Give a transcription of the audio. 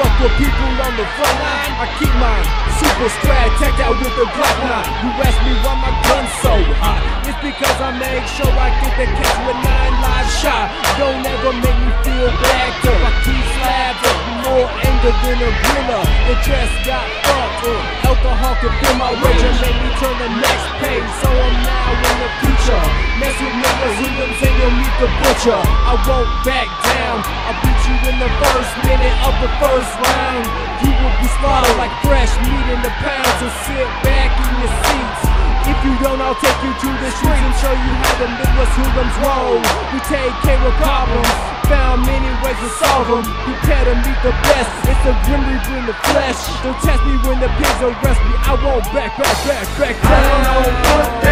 on the front line, I keep mine super strat, tagged out with the Glock 9. You ask me why my gun's so hot? It's because I make sure I get the catch with nine live shot. Don't ever make me feel backed up. I keep slabs up more anger than a gorilla. It just got fucked. Uh, alcohol can feel my rage make me turn the next page. So I'm now in the future. Mess with niggas, hoodlums, and you'll meet the butcher. I won't back down. I'll you in the first minute of the first round. You will be slaughtered like fresh meat in the pound. So sit back in your seats. If you don't, I'll take you to the streets and show you how the Midwest hoodlums roll. We take care of problems, found many ways to solve them. Prepare to meet the best. It's a grim reaper in the flesh. Don't test me when the pigs arrest me. I won't back, back, back, back down.